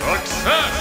Success!